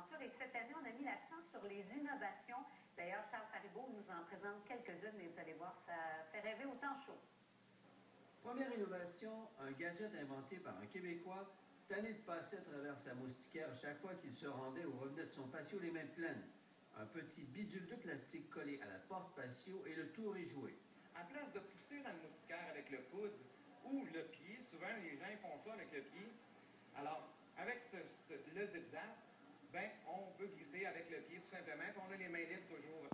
aventure. Et cette année, on a mis l'accent sur les innovations. D'ailleurs, Charles Faribault nous en présente quelques-unes et vous allez voir, ça fait rêver autant chaud. Première innovation, un gadget inventé par un Québécois, tanné de passer à travers sa moustiquaire chaque fois qu'il se rendait ou revenait de son patio les mains pleines. Un petit bidule de plastique collé à la porte patio et le tour est joué. En place de pousser dans le moustiquaire avec le coude ou le pied, souvent les gens font ça avec le pied. Alors, avec ce, ce- le zip-zap, glisser avec le pied tout simplement, puis on a les mains libres toujours.